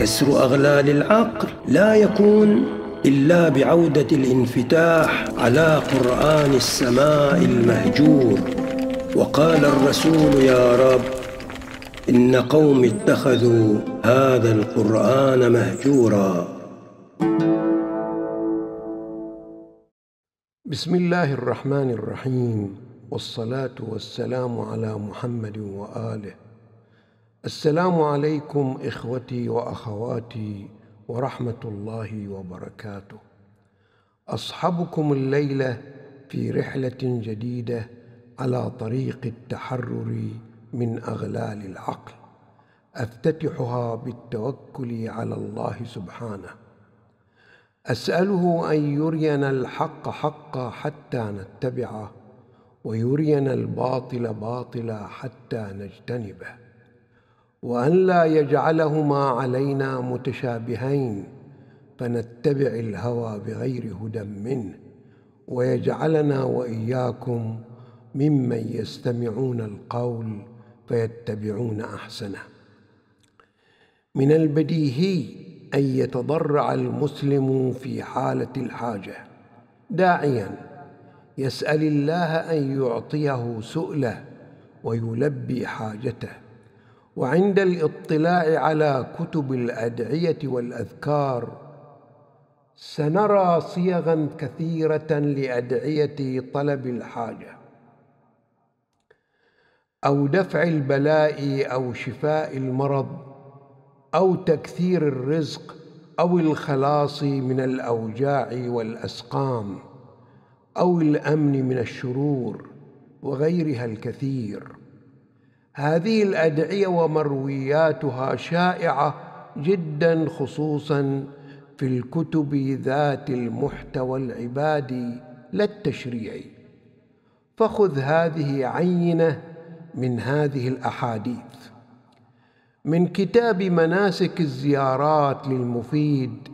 كسر أغلال العقل. لا يكون إلا بعودة الانفتاح على قرآن السماء المهجور. وقال الرسول يا رب إن قوم اتخذوا هذا القرآن مهجورا. بسم الله الرحمن الرحيم والصلاة والسلام على محمد وآله. السلام عليكم إخوتي وأخواتي ورحمة الله وبركاته. أصحبكم الليلة في رحلة جديدة على طريق التحرر من أغلال العقل. أفتتحها بالتوكل على الله سبحانه. أسأله أن يرينا الحق حقا حتى نتبعه ويرينا الباطل باطلا حتى نجتنبه. وأن لا يجعلهما علينا متشابهين فنتبع الهوى بغير هدى منه ويجعلنا وإياكم ممن يستمعون القول فيتبعون أحسنه. من البديهي أن يتضرع المسلم في حالة الحاجة. داعيا يسأل الله أن يعطيه سؤله ويلبي حاجته. وعند الاطلاع على كتب الأدعية والأذكار سنرى صيغا كثيرة لأدعية طلب الحاجة أو دفع البلاء أو شفاء المرض أو تكثير الرزق أو الخلاص من الأوجاع والأسقام أو الأمن من الشرور وغيرها الكثير. هذه الأدعية ومروياتها شائعة جدا خصوصا في الكتب ذات المحتوى العبادي لا التشريعي. فخذ هذه عينة من هذه الأحاديث. من كتاب مناسك الزيارات للمفيد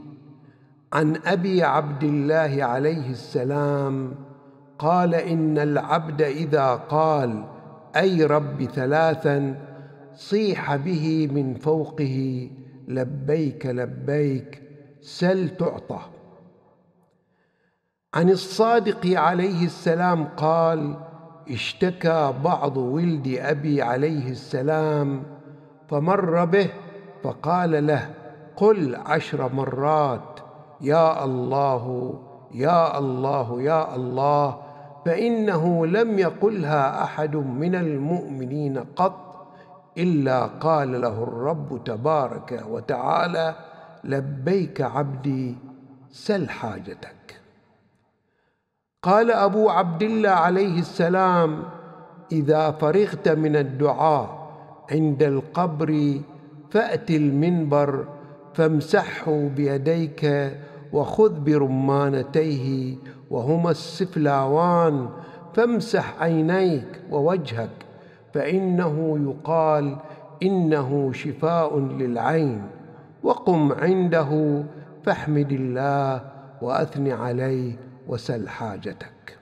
عن أبي عبد الله عليه السلام قال إن العبد إذا قال أي رب ثلاثا صيح به من فوقه لبيك لبيك سل تعطى. عن الصادق عليه السلام قال اشتكى بعض ولد أبي عليه السلام فمر به فقال له قل عشر مرات يا الله يا الله يا الله. فإنه لم يقلها أحد من المؤمنين قط إلا قال له الرب تبارك وتعالى لبيك عبدي سل حاجتك. قال أبو عبد الله عليه السلام إذا فرغت من الدعاء عند القبر فأت المنبر فامسحه بيديك وخذ برمانتيه وهما السفلاوان فامسح عينيك ووجهك فإنه يقال إنه شفاء للعين. وقم عنده فاحمد الله وأثن عليه وسل حاجتك.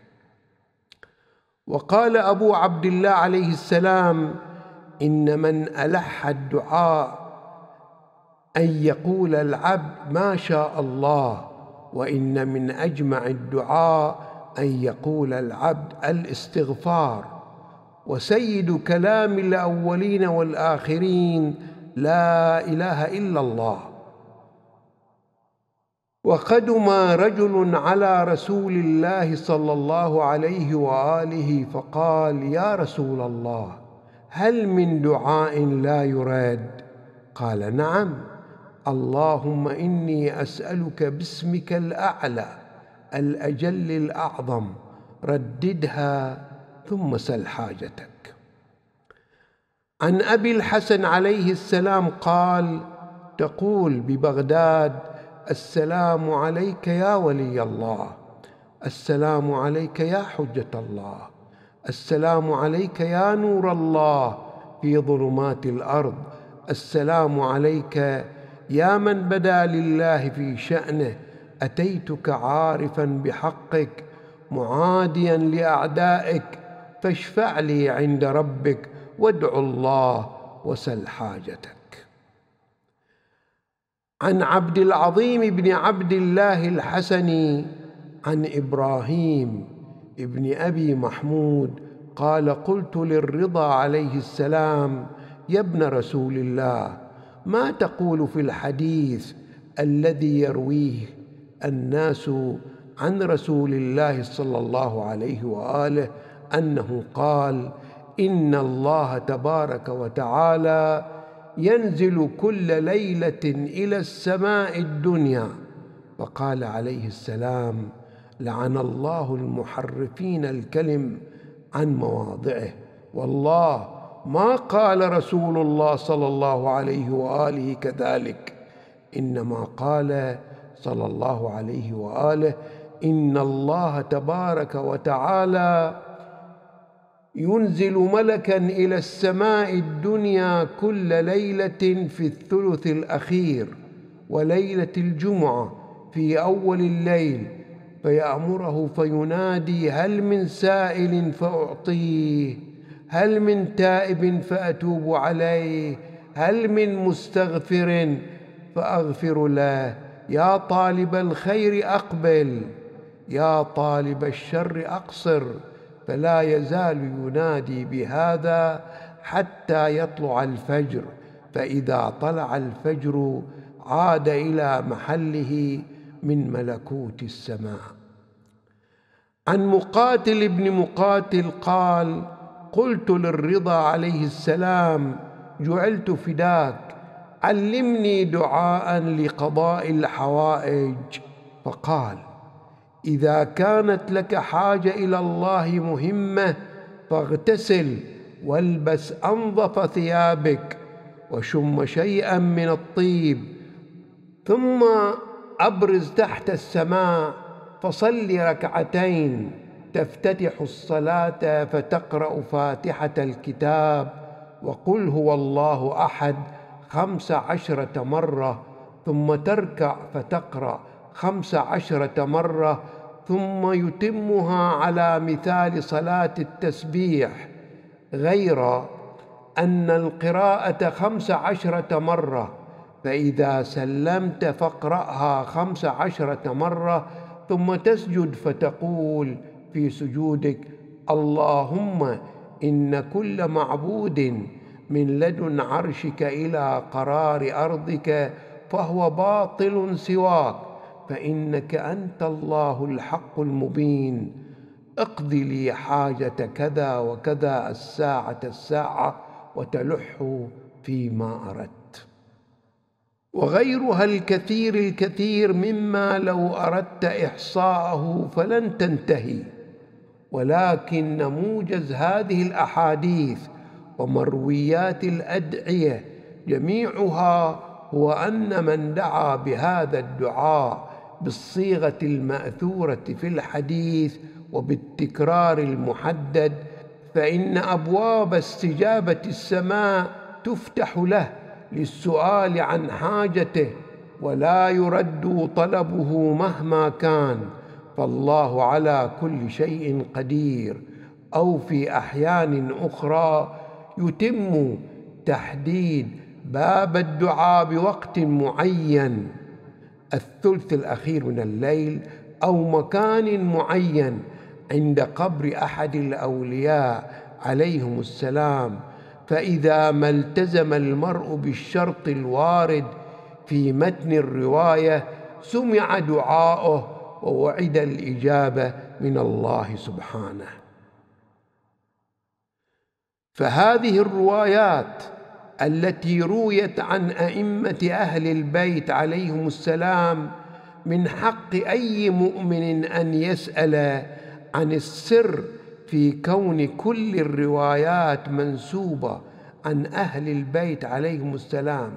وقال أبو عبد الله عليه السلام إن من ألح الدعاء أن يقول العبد ما شاء الله وإن من أجمع الدعاء أن يقول العبد الاستغفار. وسيد كلام الأولين والآخرين لا إله إلا الله. وقدم رجل على رسول الله صلى الله عليه وآله فقال يا رسول الله هل من دعاء لا يراد؟ قال نعم. اللهم إني أسألك باسمك الأعلى الأجل الأعظم رددها ثم سل حاجتك. عن أبي الحسن عليه السلام قال تقول ببغداد السلام عليك يا ولي الله السلام عليك يا حجة الله السلام عليك يا نور الله في ظلمات الأرض السلام عليك يا من بدا لله في شأنه أتيتك عارفا بحقك معاديا لأعدائك فاشفع لي عند ربك وادع الله وسل حاجتك. عن عبد العظيم بن عبد الله الحسني عن إبراهيم ابن أبي محمود قال قلت للرضا عليه السلام يا ابن رسول الله ما تقول في الحديث الذي يرويه الناس عن رسول الله صلى الله عليه وآله أنه قال إن الله تبارك وتعالى ينزل كل ليلة إلى السماء الدنيا. فقال عليه السلام لعن الله المحرفين الكلم عن مواضعه. والله ما قال رسول الله صلى الله عليه وآله كذلك. إنما قال صلى الله عليه وآله إن الله تبارك وتعالى ينزل ملكا إلى السماء الدنيا كل ليلة في الثلث الأخير وليلة الجمعة في أول الليل فيأمره فينادي هل من سائل فأعطيه. هل من تائب فأتوب عليه؟ هل من مستغفر فأغفر له؟ يا طالب الخير أقبل يا طالب الشر أقصر فلا يزال ينادي بهذا حتى يطلع الفجر. فإذا طلع الفجر عاد إلى محله من ملكوت السماء. عن مقاتل ابن مقاتل قال قلت للرضا عليه السلام جعلت فداك علمني دعاء لقضاء الحوائج. فقال إذا كانت لك حاجة إلى الله مهمة فاغتسل والبس أنظف ثيابك وشم شيئا من الطيب ثم أبرز تحت السماء فصل ركعتين. تفتتح الصلاة فتقرأ فاتحة الكتاب وقل هو الله أحد خمس عشرة مرة ثم تركع فتقرأ خمس عشرة مرة ثم يتمها على مثال صلاة التسبيح. غير أن القراءة خمس عشرة مرة فإذا سلمت فاقرأها خمس عشرة مرة ثم تسجد فتقول في سجودك. اللهم إن كل معبود من لدن عرشك إلى قرار أرضك فهو باطل سواك. فإنك أنت الله الحق المبين. اقض لي حاجة كذا وكذا الساعة الساعة وتلح فيما أردت. وغيرها الكثير الكثير مما لو أردت إحصاءه فلن تنتهي. ولكن موجز هذه الأحاديث ومرويات الأدعية جميعها هو أن من دعا بهذا الدعاء بالصيغة المأثورة في الحديث وبالتكرار المحدد فإن أبواب استجابة السماء تفتح له للسؤال عن حاجته ولا يرد طلبه مهما كان. فالله على كل شيء قدير. أو في أحيان أخرى يتم تحديد باب الدعاء بوقت معين. الثلث الأخير من الليل أو مكان معين عند قبر أحد الأولياء عليهم السلام. فإذا ما التزم المرء بالشرط الوارد في متن الرواية سمع دعاؤه ووعد الإجابة من الله سبحانه. فهذه الروايات التي رويت عن أئمة أهل البيت عليهم السلام من حق أي مؤمن أن يسأل عن السر في كون كل الروايات منسوبة عن أهل البيت عليهم السلام.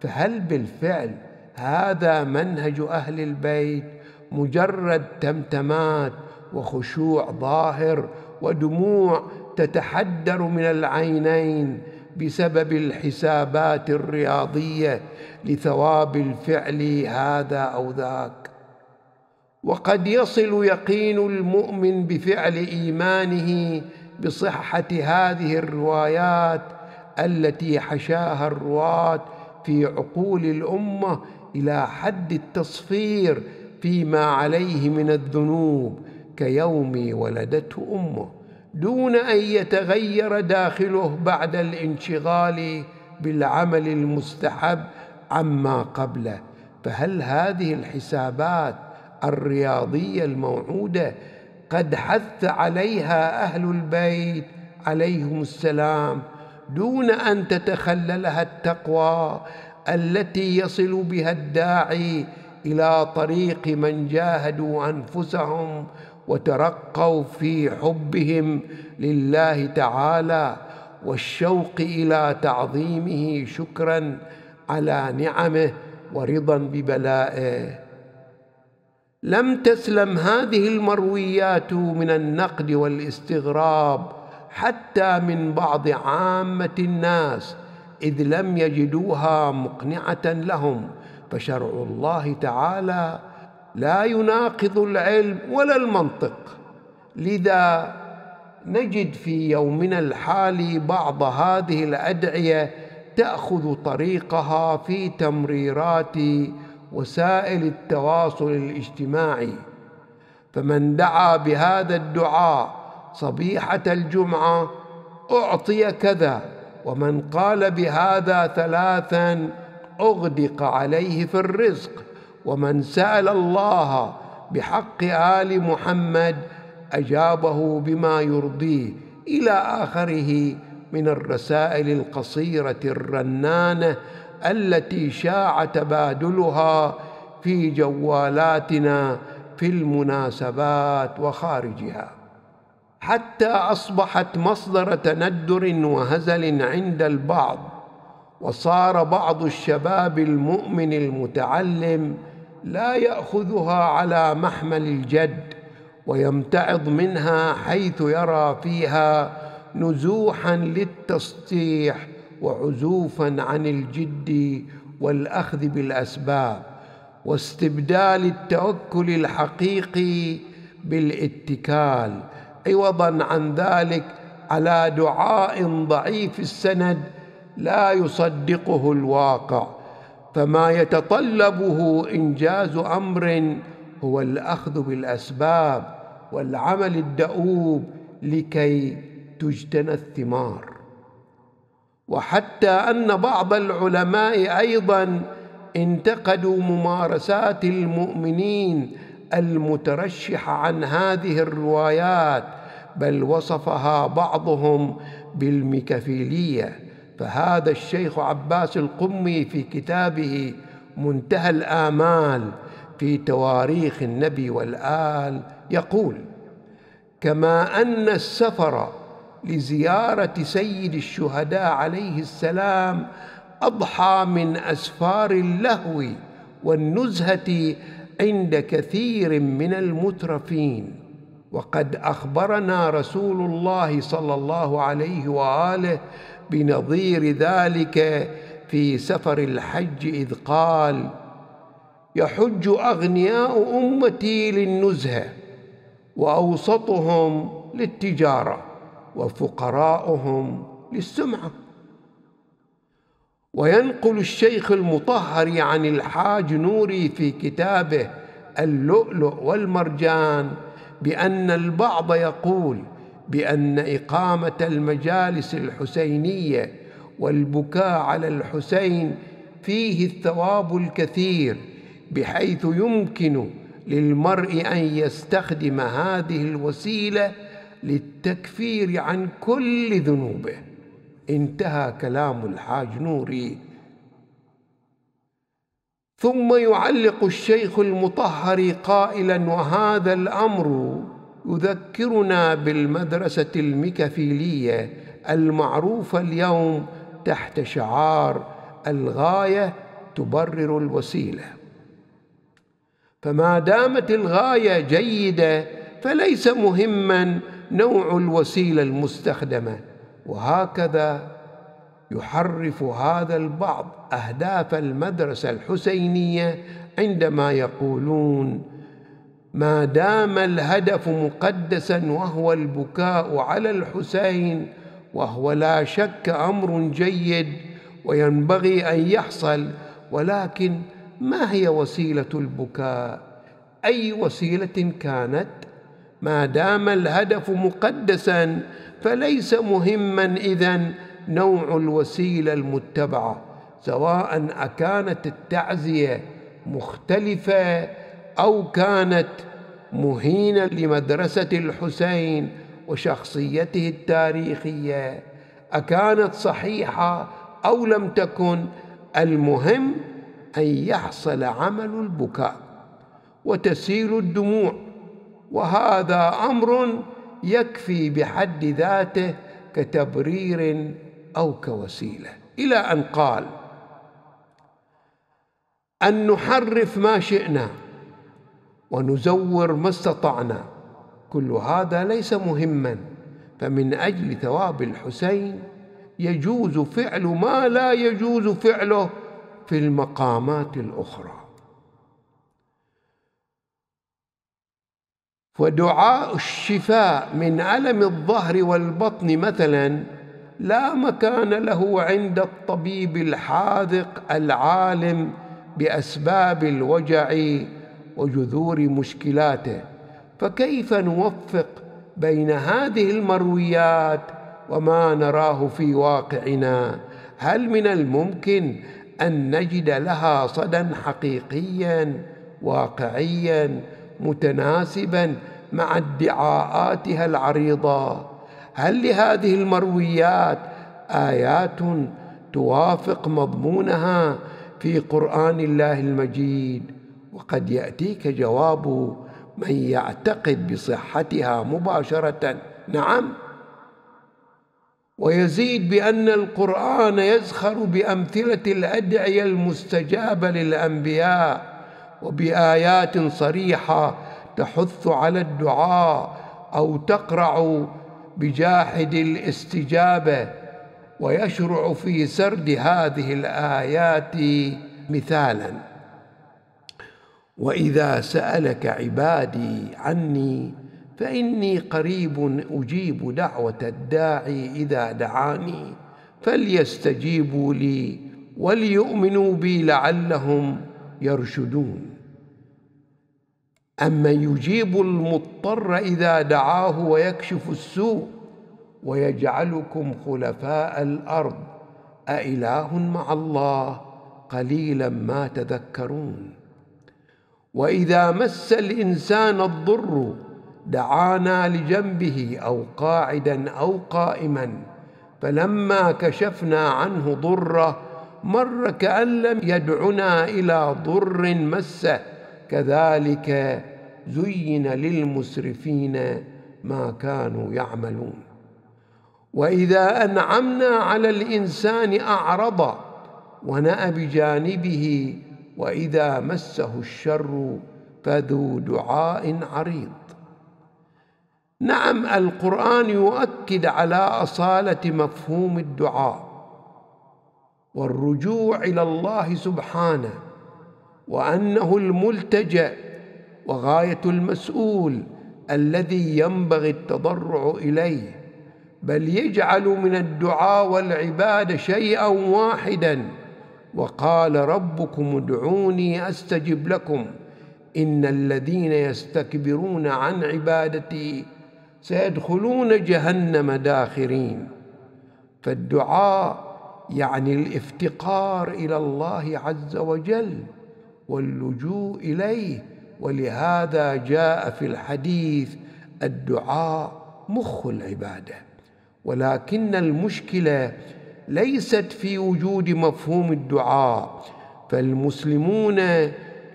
فهل بالفعل هذا منهج أهل البيت مجرد تمتمات وخشوع ظاهر ودموع تتحدر من العينين بسبب الحسابات الرياضية لثواب الفعل هذا أو ذاك. وقد يصل يقين المؤمن بفعل إيمانه بصحة هذه الروايات التي حشاها الرواة في عقول الأمة إلى حد التصفير فيما عليه من الذنوب كيوم ولدته أمه. دون أن يتغير داخله بعد الانشغال بالعمل المستحب عما قبله. فهل هذه الحسابات الرياضية الموعودة قد حث عليها أهل البيت عليهم السلام دون أن تتخللها التقوى التي يصل بها الداعي إلى طريق من جاهدوا أنفسهم وترقوا في حبهم لله تعالى والشوق إلى تعظيمه شكرا على نعمه ورضا ببلائه. لم تسلم هذه المرويات من النقد والاستغراب حتى من بعض عامة الناس إذ لم يجدوها مقنعة لهم فشرع الله تعالى لا يناقض العلم ولا المنطق. لذا نجد في يومنا الحالي بعض هذه الأدعية تأخذ طريقها في تمريرات وسائل التواصل الاجتماعي. فمن دعا بهذا الدعاء صبيحة الجمعة أعطي كذا ومن قال بهذا ثلاثا أغدق عليه في الرزق ومن سأل الله بحق آل محمد أجابه بما يرضيه إلى آخره من الرسائل القصيرة الرنانة التي شاع تبادلها في جوالاتنا في المناسبات وخارجها. حتى أصبحت مصدر تندر وهزل عند البعض. وصار بعض الشباب المؤمن المتعلم لا يأخذها على محمل الجد ويمتعض منها حيث يرى فيها نزوحا للتسطيح وعزوفا عن الجد والأخذ بالأسباب واستبدال التوكل الحقيقي بالاتكال عوضا عن ذلك على دعاء ضعيف السند لا يصدقه الواقع فما يتطلبه إنجاز أمر هو الأخذ بالأسباب والعمل الدؤوب لكي تجتنى الثمار. وحتى أن بعض العلماء أيضا انتقدوا ممارسات المؤمنين المترشحه عن هذه الروايات بل وصفها بعضهم بالميكافيلية. فهذا الشيخ عباس القمي في كتابه منتهى الآمال في تواريخ النبي والآل يقول كما أن السفر لزيارة سيد الشهداء عليه السلام أضحى من أسفار اللهو والنزهة عند كثير من المترفين وقد أخبرنا رسول الله صلى الله عليه وآله بنظير ذلك في سفر الحج إذ قال يحج أغنياء أمتي للنزهة وأوسطهم للتجارة وفقراؤهم للسمعة. وينقل الشيخ المطهر عن الحاج نوري في كتابه اللؤلؤ والمرجان بأن البعض يقول بأن إقامة المجالس الحسينية والبكاء على الحسين فيه الثواب الكثير بحيث يمكن للمرء أن يستخدم هذه الوسيلة للتكفير عن كل ذنوبه. انتهى كلام الحاج نوري. ثم يعلق الشيخ المطهر قائلا وهذا الأمر يذكرنا بالمدرسة الميكافيليه المعروفة اليوم تحت شعار الغاية تبرر الوسيلة. فما دامت الغاية جيدة فليس مهما نوع الوسيلة المستخدمة وهكذا يحرف هذا البعض أهداف المدرسة الحسينية عندما يقولون ما دام الهدف مقدسا وهو البكاء على الحسين وهو لا شك أمر جيد وينبغي أن يحصل ولكن ما هي وسيلة البكاء؟ أي وسيلة كانت؟ ما دام الهدف مقدسا فليس مهما اذا نوع الوسيلة المتبعة سواء أكانت التعزية مختلفة أو كانت مهينة لمدرسة الحسين وشخصيته التاريخية أكانت صحيحة أو لم تكن المهم أن يحصل عمل البكاء وتسيل الدموع وهذا أمر يكفي بحد ذاته كتبرير أو كوسيلة. إلى أن قال أن نحرف ما شئنا ونزور ما استطعنا. كل هذا ليس مهما فمن أجل ثواب الحسين يجوز فعل ما لا يجوز فعله في المقامات الأخرى. ودعاء الشفاء من ألم الظهر والبطن مثلا لا مكان له عند الطبيب الحاذق العالم بأسباب الوجع وجذور مشكلاته فكيف نوفق بين هذه المرويات وما نراه في واقعنا؟ هل من الممكن أن نجد لها صدى حقيقيا واقعيا متناسبا مع ادعاءاتها العريضة؟ هل لهذه المرويات آيات توافق مضمونها في قرآن الله المجيد؟ وقد يأتيك جواب من يعتقد بصحتها مباشرة. نعم. ويزيد بأن القرآن يزخر بأمثلة الأدعية المستجابة للأنبياء وبآيات صريحة تحث على الدعاء أو تقرع بجاحد الاستجابة. ويشرع في سرد هذه الآيات مثالا. وإذا سألك عبادي عني فإني قريب أجيب دعوة الداعي إذا دعاني فليستجيبوا لي وليؤمنوا بي لعلهم يرشدون. اما يجيب المضطر إذا دعاه ويكشف السوء ويجعلكم خلفاء الأرض أإله مع الله قليلا ما تذكرون؟ وإذا مس الإنسان الضر دعانا لجنبه أو قاعدا أو قائما فلما كشفنا عنه ضره مر كأن لم يدعنا إلى ضر مسه كذلك زين للمسرفين ما كانوا يعملون. وإذا أنعمنا على الإنسان أعرض ونأى بجانبه وإذا مسه الشر فذو دعاء عريض. نعم القرآن يؤكد على أصالة مفهوم الدعاء والرجوع إلى الله سبحانه وأنه الملتجا وغاية المسؤول الذي ينبغي التضرع إليه بل يجعل من الدعاء والعبادة شيئا واحدا وقال ربكم ادعوني أستجب لكم. إن الذين يستكبرون عن عبادتي سيدخلون جهنم داخرين. فالدعاء يعني الافتقار إلى الله عز وجل واللجوء إليه. ولهذا جاء في الحديث الدعاء مخ العبادة. ولكن المشكلة ليست في وجود مفهوم الدعاء فالمسلمون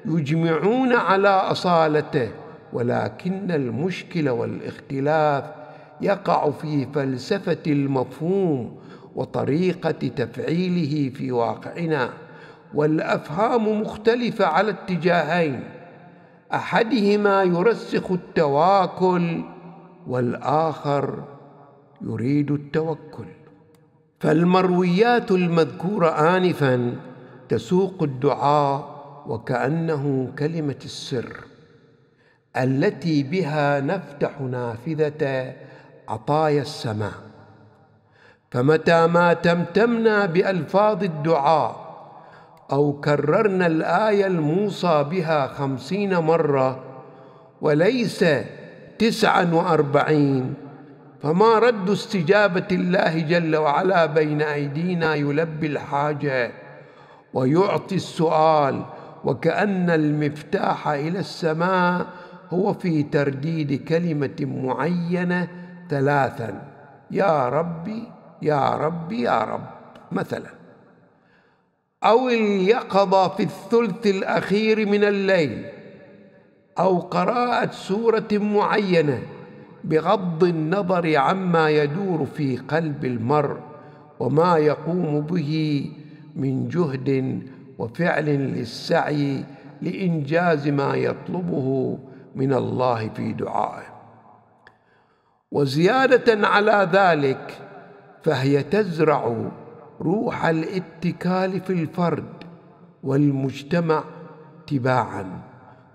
يجمعون على أصالته ولكن المشكلة والاختلاف يقع في فلسفة المفهوم وطريقة تفعيله في واقعنا والأفهام مختلفة على اتجاهين أحدهما يرسخ التواكل والآخر يريد التوكل. فالمرويات المذكورة انفا تسوق الدعاء وكأنه كلمة السر التي بها نفتح نافذة عطايا السماء. فمتى ما تمتمنا بألفاظ الدعاء أو كررنا الآية الموصى بها خمسين مرة وليس تسعا وأربعين فما رد استجابة الله جل وعلا بين أيدينا يلبي الحاجة ويعطي السؤال وكأن المفتاح إلى السماء هو في ترديد كلمة معينة ثلاثا. يا ربي يا ربي يا رب مثلا. أو اليقظة في الثلث الأخير من الليل أو قراءة سورة معينة بغض النظر عما يدور في قلب المرء وما يقوم به من جهد وفعل للسعي لإنجاز ما يطلبه من الله في دعائه. وزيادة على ذلك فهي تزرع روح الاتكال في الفرد والمجتمع تباعا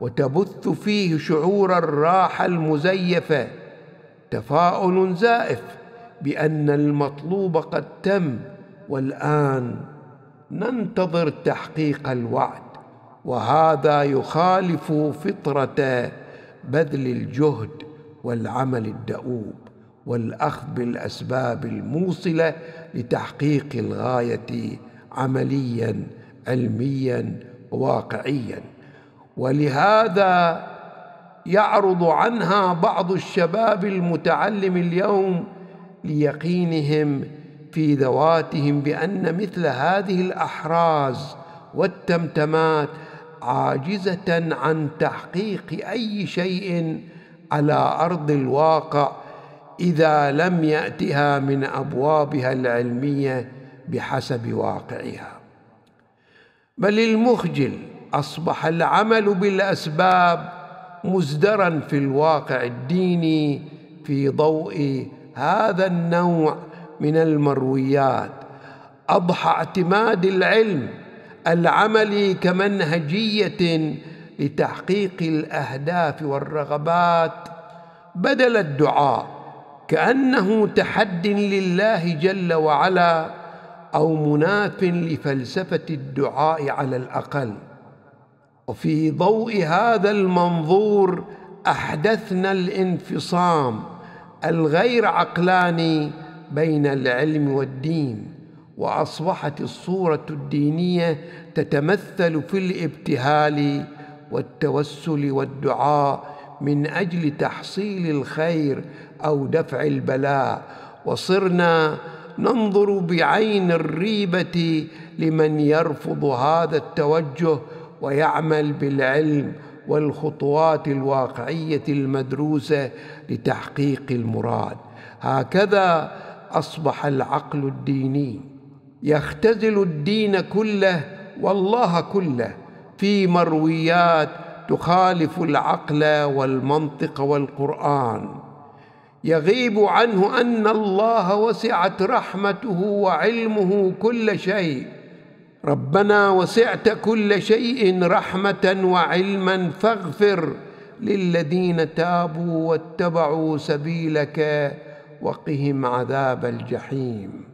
وتبث فيه شعور الراحة المزيفة تفاؤل زائف بأن المطلوب قد تم والآن ننتظر تحقيق الوعد وهذا يخالف فطرة بذل الجهد والعمل الدؤوب والأخذ بالأسباب الموصلة لتحقيق الغاية عمليا علميا واقعيا. ولهذا يعرض عنها بعض الشباب المتعلم اليوم ليقينهم في ذواتهم بأن مثل هذه الأحراز والتمتمات عاجزة عن تحقيق أي شيء على أرض الواقع إذا لم يأتها من أبوابها العلمية بحسب واقعها. بل المخجل أصبح العمل بالأسباب مزدرا في الواقع الديني في ضوء هذا النوع من المرويات. أضحى اعتماد العلم العملي كمنهجية لتحقيق الأهداف والرغبات. بدل الدعاء كأنه تحد لله جل وعلا أو مناف لفلسفة الدعاء على الأقل. وفي ضوء هذا المنظور أحدثنا الانفصام الغير عقلاني بين العلم والدين وأصبحت الصورة الدينية تتمثل في الابتهال والتوسل والدعاء من أجل تحصيل الخير أو دفع البلاء. وصرنا ننظر بعين الريبة لمن يرفض هذا التوجه ويعمل بالعلم والخطوات الواقعية المدروسة لتحقيق المراد. هكذا أصبح العقل الديني يختزل الدين كله والله كله في مرويات تخالف العقل والمنطق والقرآن. يغيب عنه أن الله وسعت رحمته وعلمه كل شيء ربنا وسعت كل شيء رحمة وعلما فاغفر للذين تابوا واتبعوا سبيلك وقهم عذاب الجحيم.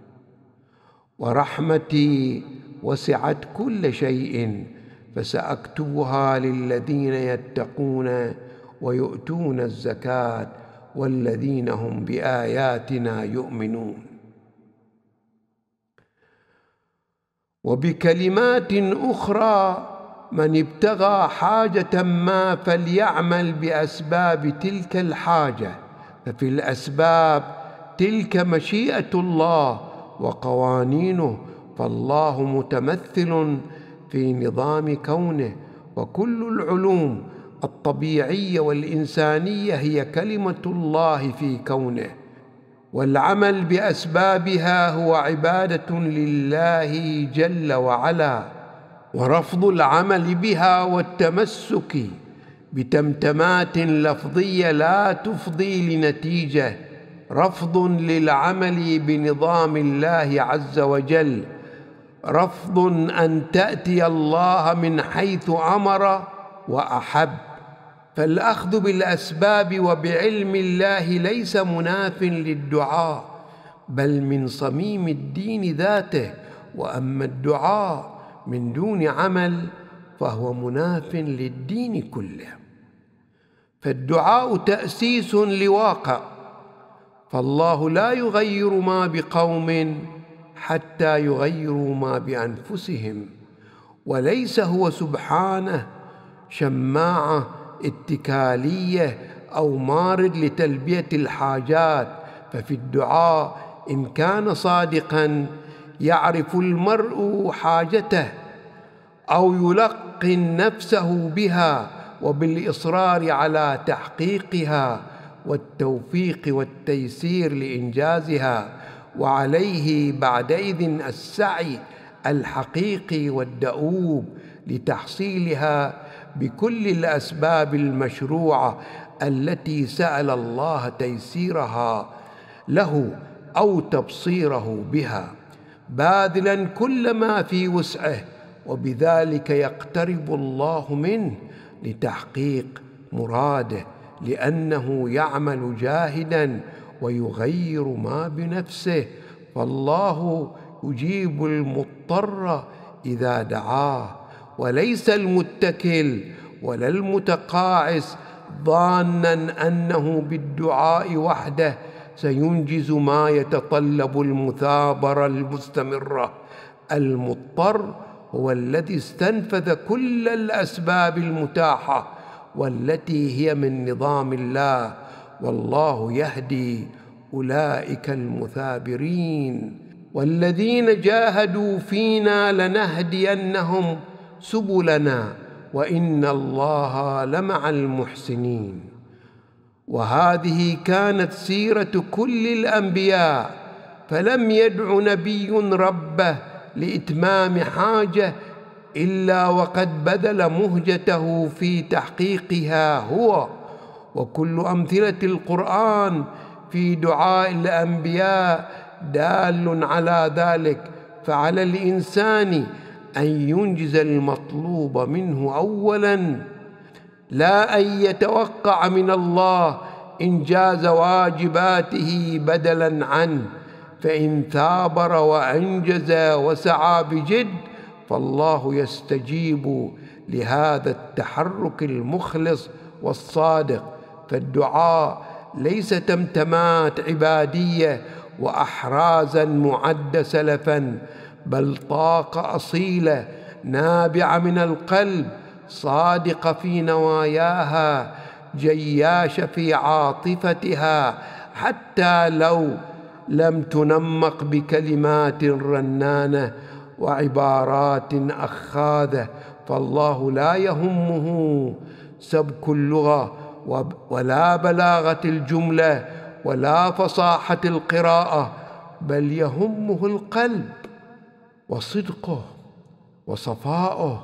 ورحمتي وسعت كل شيء فسأكتبها للذين يتقون ويؤتون الزكاة والذين هم بآياتنا يؤمنون. وبكلمات أخرى من ابتغى حاجة ما فليعمل بأسباب تلك الحاجة ففي الأسباب تلك مشيئة الله وقوانينه فالله متمثل في نظام كونه وكل العلوم الطبيعية والإنسانية هي كلمة الله في كونه. والعمل بأسبابها هو عبادة لله جل وعلا ورفض العمل بها والتمسك بتمتمات لفظية لا تفضي لنتيجة رفض للعمل بنظام الله عز وجل رفض أن تأتي الله من حيث أمر وأحب. فالأخذ بالأسباب وبعلم الله ليس مناف للدعاء بل من صميم الدين ذاته وأما الدعاء من دون عمل فهو مناف للدين كله. فالدعاء تأسيس لواقع فالله لا يغير ما بقوم حتى يغيروا ما بأنفسهم وليس هو سبحانه شماعة اتكالية أو مارد لتلبية الحاجات ففي الدعاء إن كان صادقا يعرف المرء حاجته أو يلقن نفسه بها وبالإصرار على تحقيقها والتوفيق والتيسير لإنجازها وعليه بعدئذ السعي الحقيقي والدؤوب لتحصيلها بكل الأسباب المشروعة التي سأل الله تيسيرها له أو تبصيره بها باذلا كل ما في وسعه وبذلك يقترب الله منه لتحقيق مراده لأنه يعمل جاهدا ويغير ما بنفسه فالله يجيب المضطر إذا دعاه. وليس المتكل ولا المتقاعس ظانا أنه بالدعاء وحده سينجز ما يتطلب المثابرة المستمرة. المضطر هو الذي استنفذ كل الأسباب المتاحة والتي هي من نظام الله. والله يهدي أولئك المثابرين. والذين جاهدوا فينا لنهدينهم سبلنا وإن الله لمع المحسنين. وهذه كانت سيرة كل الأنبياء فلم يدع نبي ربه لإتمام حاجة إلا وقد بذل مهجته في تحقيقها هو. وكل أمثلة القرآن في دعاء الأنبياء دال على ذلك. فعلى الإنسان أن ينجز المطلوب منه اولا لا أن يتوقع من الله إنجاز واجباته بدلا عنه. فإن ثابر وأنجز وسعى بجد فالله يستجيب لهذا التحرك المخلص والصادق. فالدعاء ليس تمتمات عبادية واحرازا معد سلفا. بل طاقه أصيلة نابعة من القلب صادقه في نواياها جياشه في عاطفتها حتى لو لم تنمق بكلمات رنانة وعبارات أخاذة فالله لا يهمه سبك اللغة ولا بلاغة الجملة ولا فصاحة القراءة بل يهمه القلب. وصدقه وصفاؤه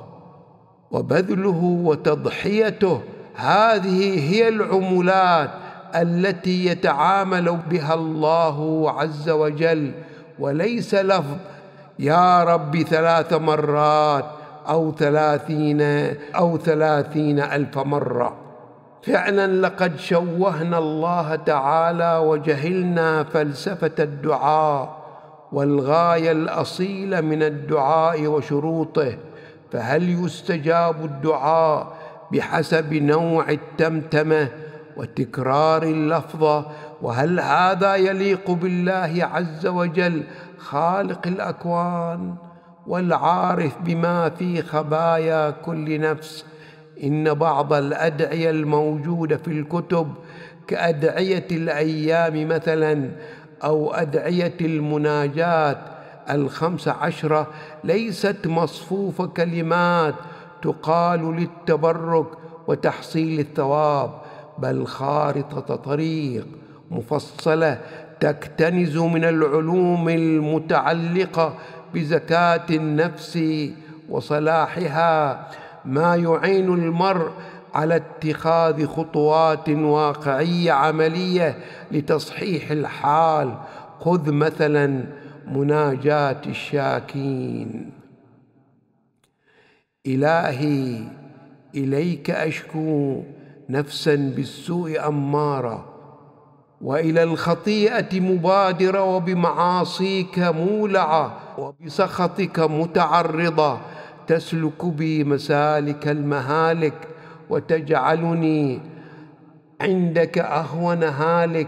وبذله وتضحيته. هذه هي العملات التي يتعامل بها الله عز وجل. وليس لفظ يا رب ثلاث مرات أو ثلاثين أو ثلاثين ألف مرة. فعلا لقد شوهنا الله تعالى وجهلنا فلسفة الدعاء. والغاية الأصيلة من الدعاء وشروطه فهل يستجاب الدعاء بحسب نوع التمتمة وتكرار اللفظه وهل هذا يليق بالله عز وجل خالق الأكوان والعارف بما في خبايا كل نفس؟ إن بعض الأدعية الموجودة في الكتب كأدعية الأيام مثلا أو أدعية المناجات الخمس عشره ليست مصفوف كلمات تقال للتبرك وتحصيل الثواب بل خارطة طريق مفصلة تكتنز من العلوم المتعلقة بزكاة النفس وصلاحها. ما يعين المرء على اتخاذ خطوات واقعية عملية لتصحيح الحال. خذ مثلا مناجاة الشاكين. إلهي إليك أشكو نفسا بالسوء اماره وإلى الخطيئة مبادرة وبمعاصيك مولعة وبسخطك متعرضة. تسلك بي مسالك المهالك وتجعلني عندك أهون هالك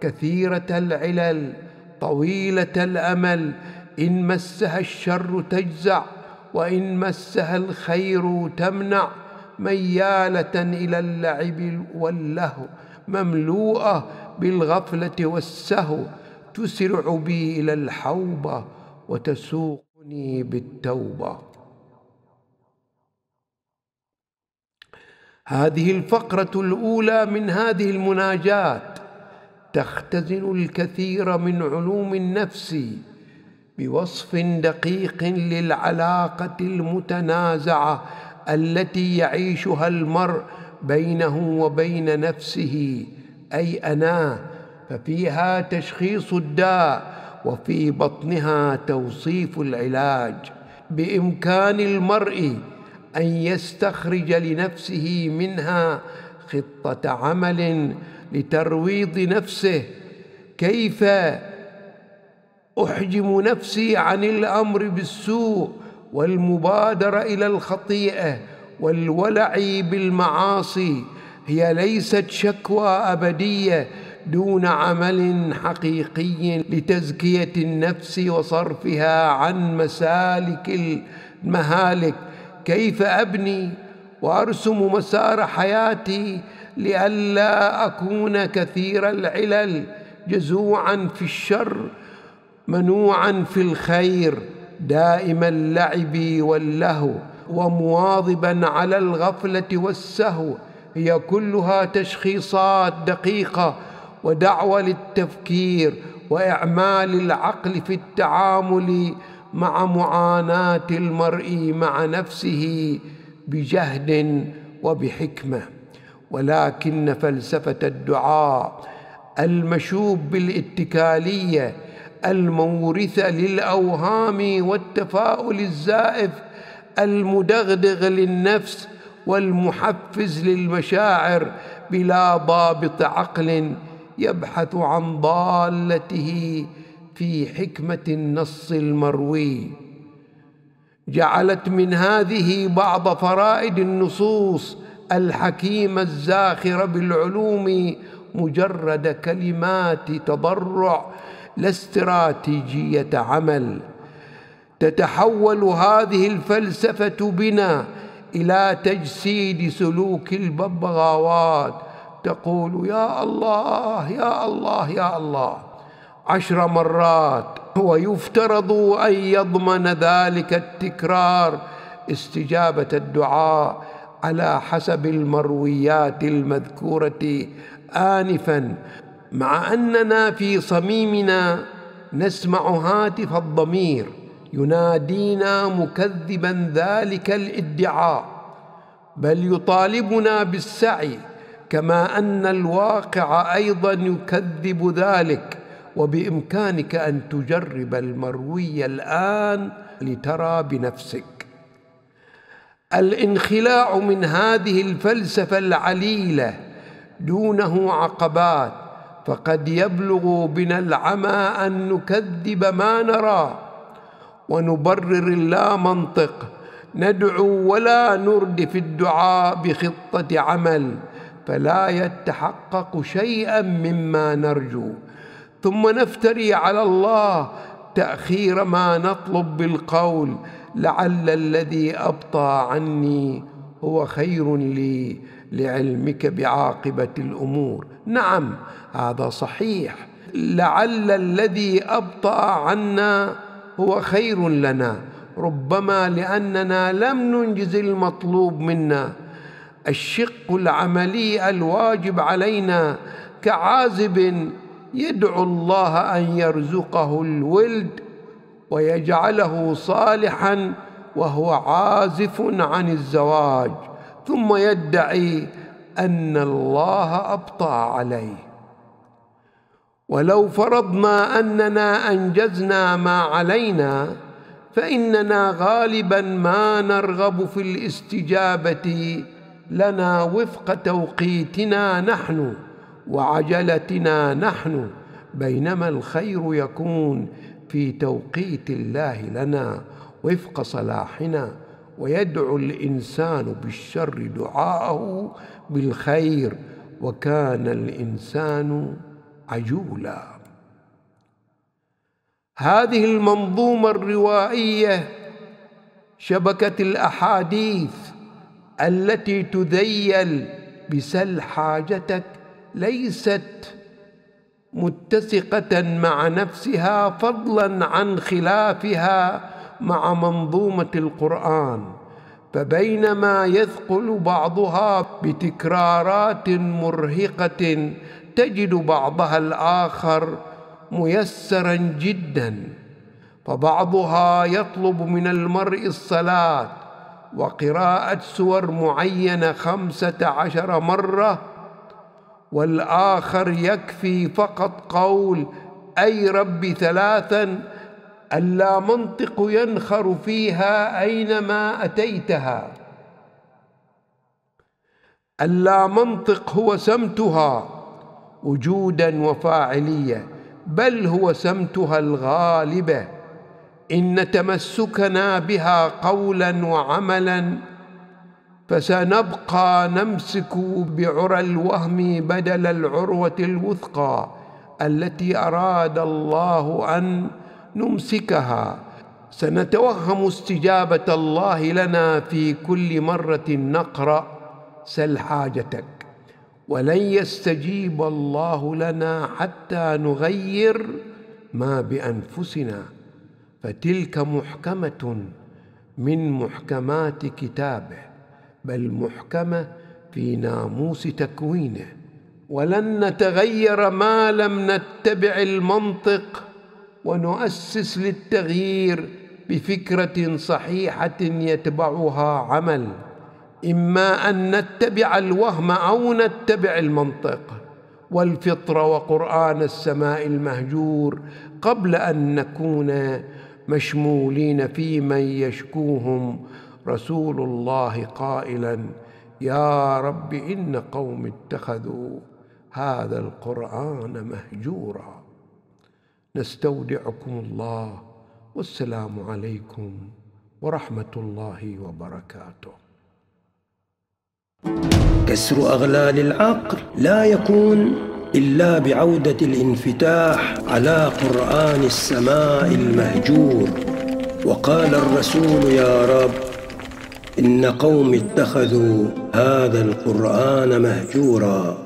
كثيرة العلل طويلة الأمل. إن مسها الشر تجزع وإن مسها الخير تمنع. ميالة إلى اللعب واللهو مملوءة بالغفلة والسهو. تسرع بي إلى الحوبة وتسوقني بالتوبة. هذه الفقرة الأولى من هذه المناجاه تختزن الكثير من علوم النفس بوصف دقيق للعلاقة المتنازعة التي يعيشها المرء بينه وبين نفسه أي اناه ففيها تشخيص الداء وفي بطنها توصيف العلاج. بإمكان المرء أن يستخرج لنفسه منها خطة عمل لترويض نفسه. كيف أحجم نفسي عن الأمر بالسوء والمبادرة إلى الخطيئة والولع بالمعاصي؟ هي ليست شكوى أبدية دون عمل حقيقي لتزكية النفس وصرفها عن مسالك المهالك. كيف أبني وأرسم مسار حياتي لئلا أكون كثير العلل جزوعا في الشر منوعا في الخير دائم اللعب واللهو ومواظبا على الغفلة والسهو. هي كلها تشخيصات دقيقة ودعوة للتفكير وإعمال العقل في التعامل مع معاناة المرء مع نفسه بجهد وبحكمة. ولكن فلسفة الدعاء المشوب بالاتكالية المورثه للأوهام والتفاؤل الزائف المدغدغ للنفس والمحفز للمشاعر بلا ضابط عقل يبحث عن ضالته في حكمة النص المروي. جعلت من هذه بعض فرائد النصوص الحكيمه الزاخره بالعلوم مجرد كلمات تضرع لا استراتيجية عمل. تتحول هذه الفلسفة بنا إلى تجسيد سلوك الببغاوات. تقول يا الله يا الله يا الله. عشر مرات. ويفترض أن يضمن ذلك التكرار استجابة الدعاء على حسب المرويات المذكورة انفا مع أننا في صميمنا نسمع هاتف الضمير ينادينا مكذبا ذلك الادعاء بل يطالبنا بالسعي كما أن الواقع أيضا يكذب ذلك. وبإمكانك أن تجرب المروي الآن لترى بنفسك. الانخلاع من هذه الفلسفة العليلة دونه عقبات فقد يبلغ بنا العمى أن نكذب ما نرى ونبرر اللا منطق ندعو ولا نردف الدعاء بخطة عمل فلا يتحقق شيئا مما نرجو. ثم نفتري على الله تأخير ما نطلب بالقول لعل الذي أبطى عني هو خير لي لعلمك بعاقبة الأمور. نعم هذا صحيح. لعل الذي ابطا عنا هو خير لنا. ربما لأننا لم ننجز المطلوب منا. الشق العملي الواجب علينا كعازب يدعو الله أن يرزقه الولد ويجعله صالحا وهو عازف عن الزواج ثم يدعي أن الله ابطا عليه. ولو فرضنا أننا أنجزنا ما علينا فإننا غالبا ما نرغب في الاستجابة لنا وفق توقيتنا نحن. وعجلتنا نحن بينما الخير يكون في توقيت الله لنا وفق صلاحنا ويدعو الإنسان بالشر دعاءه بالخير وكان الإنسان عجولا. هذه المنظومة الروائية شبكة الأحاديث التي تذيل بسل حاجتك ليست متسقة مع نفسها فضلا عن خلافها مع منظومة القرآن فبينما يثقل بعضها بتكرارات مرهقة تجد بعضها الآخر ميسرا جدا فبعضها يطلب من المرء الصلاة وقراءة سور معينة خمسة عشر مرة والآخر يكفي فقط قول أي رب ثلاثا ألا منطق ينخر فيها أينما أتيتها. ألا منطق هو سمتها وجودا وفاعلية بل هو سمتها الغالبة. إن تمسكنا بها قولا وعملا فسنبقى نمسك بعرى الوهم بدل العروة الوثقى التي أراد الله أن نمسكها. سنتوهم استجابة الله لنا في كل مرة نقرأ سل حاجتك. ولن يستجيب الله لنا حتى نغير ما بأنفسنا. فتلك محكمة من محكمات كتابه. بل محكمة في ناموس تكوينه. ولن نتغير ما لم نتبع المنطق ونؤسس للتغيير بفكرة صحيحة يتبعها عمل. إما أن نتبع الوهم أو نتبع المنطق. والفطر وقرآن السماء المهجور قبل أن نكون مشمولين في من يشكوهم رسول الله قائلا يا رب إن قوم اتخذوا هذا القرآن مهجورا. نستودعكم الله والسلام عليكم ورحمة الله وبركاته. كسر أغلال العقل لا يكون إلا بعودة الانفتاح على قرآن السماء المهجور. وقال الرسول يا رب إن قوم اتخذوا هذا القرآن مهجورا.